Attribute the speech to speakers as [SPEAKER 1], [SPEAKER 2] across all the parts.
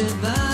[SPEAKER 1] baby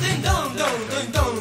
[SPEAKER 2] Ding dong dong ding dong